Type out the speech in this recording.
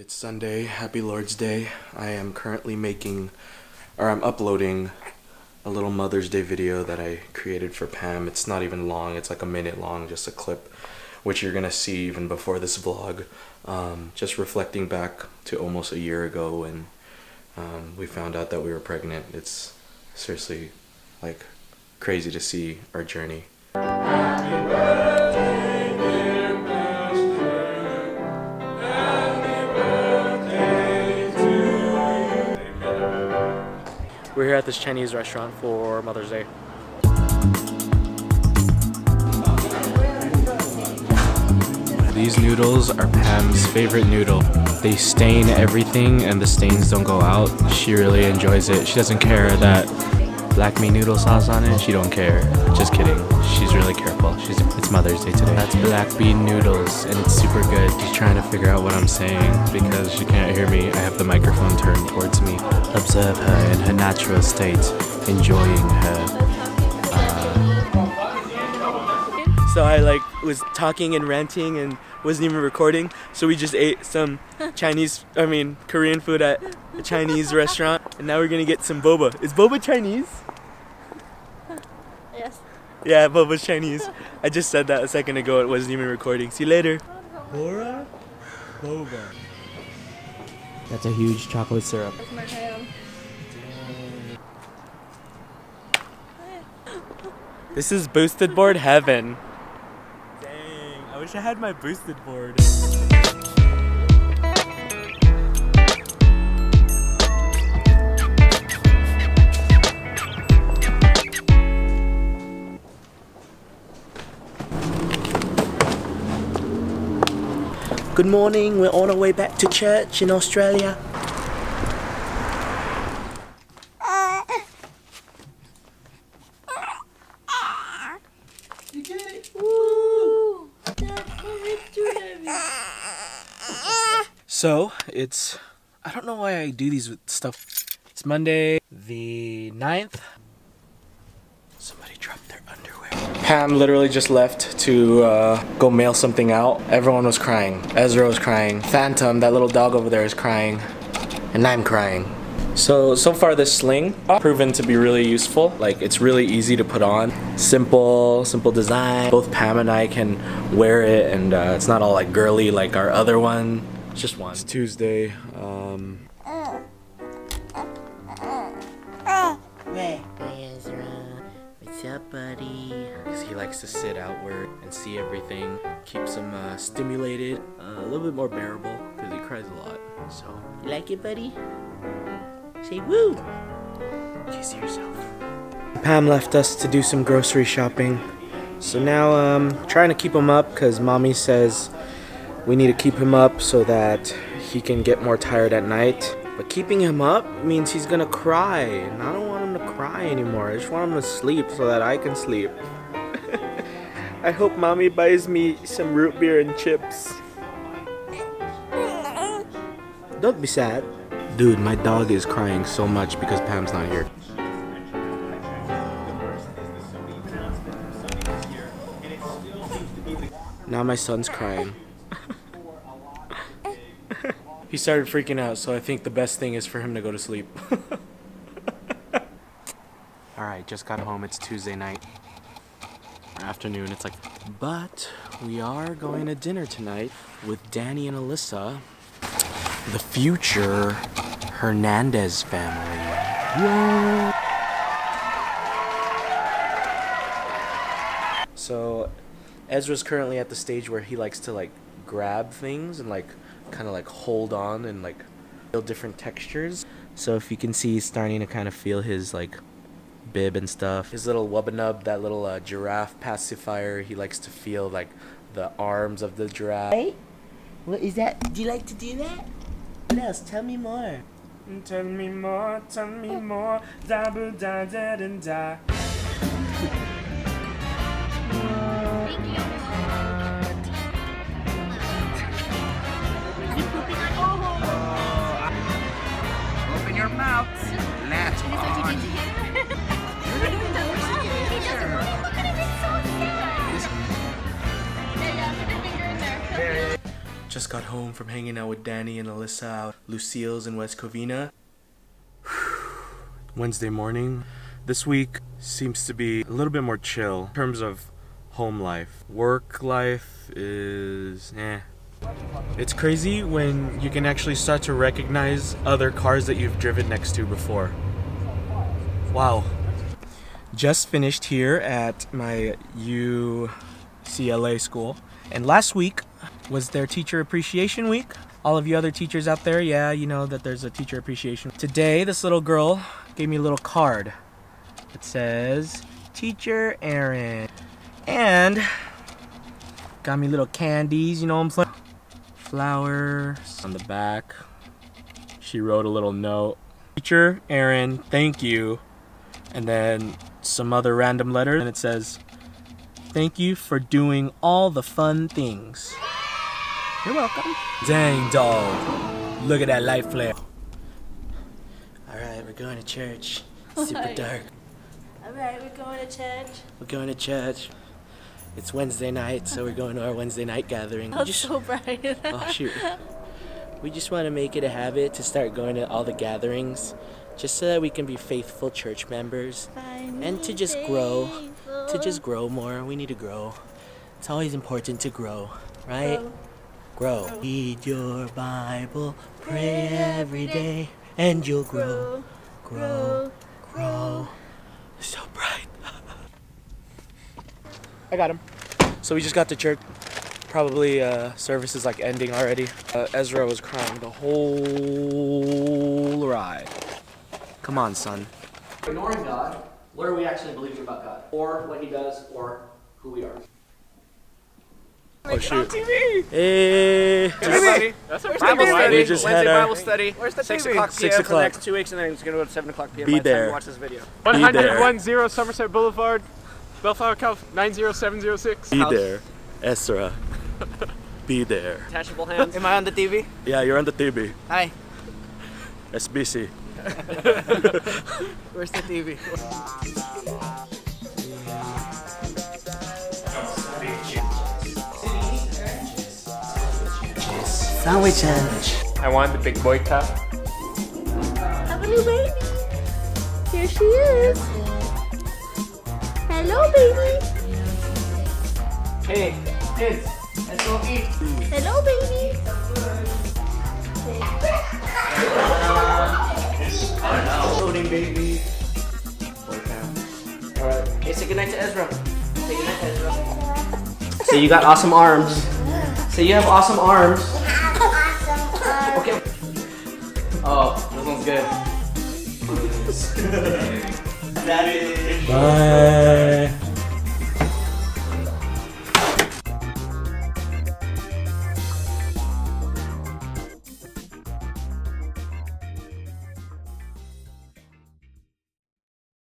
It's Sunday. Happy Lord's Day. I am currently making, or I'm uploading a little Mother's Day video that I created for Pam. It's not even long, it's like a minute long, just a clip, which you're gonna see even before this vlog. Um, just reflecting back to almost a year ago when um, we found out that we were pregnant. It's seriously like crazy to see our journey. We're here at this Chinese restaurant for Mother's Day. These noodles are Pam's favorite noodle. They stain everything and the stains don't go out. She really enjoys it. She doesn't care that black mee noodle sauce on it. She don't care. Just kidding. She's really careful. She's it's Mother's Day today. That's black bean noodles and it's super good. She's trying to figure out what I'm saying because she can't hear me. I have the microphone turned towards me. Observe her in her natural state, enjoying her. Uh, so I like was talking and ranting and wasn't even recording. So we just ate some Chinese, I mean Korean food at a Chinese restaurant, and now we're gonna get some boba. Is boba Chinese? Yes. Yeah, boba's Chinese. I just said that a second ago. It wasn't even recording. See you later. Bora boba. That's a huge chocolate syrup. That's my ham. This is boosted board heaven. Dang, I wish I had my boosted board. Good morning, we're on our way back to church in Australia. Woo! That's what we do, baby. So it's I don't know why I do these with stuff. It's Monday the 9th. Pam literally just left to uh, go mail something out. Everyone was crying. Ezra was crying. Phantom, that little dog over there, is crying. And I'm crying. So, so far this sling proven to be really useful. Like it's really easy to put on. Simple, simple design. Both Pam and I can wear it and uh, it's not all like girly like our other one. It's just one. It's Tuesday. Um, What's up, buddy? Because he likes to sit outward and see everything, keeps him uh, stimulated, uh, a little bit more bearable because he cries a lot. So, You like it, buddy? Say woo! kiss yourself. Pam left us to do some grocery shopping. So now um trying to keep him up because mommy says we need to keep him up so that he can get more tired at night. But keeping him up means he's gonna cry, and I don't want anymore. I just want him to sleep so that I can sleep. I hope mommy buys me some root beer and chips. Don't be sad. Dude, my dog is crying so much because Pam's not here. Now my son's crying. he started freaking out, so I think the best thing is for him to go to sleep. Just got home. It's Tuesday night. Afternoon, it's like. But we are going to dinner tonight with Danny and Alyssa, the future Hernandez family. So Ezra's currently at the stage where he likes to like grab things and like kind of like hold on and like feel different textures. So if you can see, he's starting to kind of feel his like bib and stuff. His little wubbanub, that little uh, giraffe pacifier. He likes to feel like the arms of the giraffe. Right? What is that? Do you like to do that? What else? Tell me more. Tell me more, tell me more, da da da da da. Just got home from hanging out with Danny and Alyssa Lucille's in West Covina. Wednesday morning. This week seems to be a little bit more chill in terms of home life. Work life is eh. It's crazy when you can actually start to recognize other cars that you've driven next to before. Wow. Just finished here at my UCLA school. And last week was their teacher appreciation week. All of you other teachers out there, yeah, you know that there's a teacher appreciation. Today, this little girl gave me a little card. It says, Teacher Aaron. And got me little candies, you know I'm saying? Flowers on the back. She wrote a little note. Teacher Aaron, thank you. And then some other random letter, and it says, Thank you for doing all the fun things. You're welcome. Dang, dog. Look at that light flare. Alright, we're going to church. Super dark. Alright, we're going to church. We're going to church. It's Wednesday night, so we're going to our Wednesday night gathering. We That's just- so bright. oh shoot. We just want to make it a habit to start going to all the gatherings, just so that we can be faithful church members, and to just grow, to just grow more. We need to grow. It's always important to grow, right? Grow. Read your Bible, pray every day, and you'll grow, grow, grow. So bright. I got him. So we just got to church. Probably uh, service is like ending already. Uh, Ezra was crying the whole ride. Come on, son. ignoring God, what are we actually believing about God? Or what He does, or who we are? Oh shoot. Hey. Everybody, Bible We study. just Wednesday had our- Bible study. Where's the Six TV? o'clock Six p.m. for the next two weeks, and then it's gonna go to seven o'clock p.m. Be by the time there. you watch this video. Be there. 110 Somerset Boulevard, Bellflower, Calif. 90706. Be there, Ezra. Be there. Attachable hands. Am I on the TV? Yeah, you're on the TV. Hi. SBC. Where's the TV? Sandwiches. I want the big boy cup. Have a new baby. Here she is. Hello, baby. Hey, kids, let's go eat. Hello, baby. Loading, baby. Alright. Hey, say goodnight to Ezra. Say goodnight to Ezra. Say you got awesome arms. Say you have awesome arms. Bye.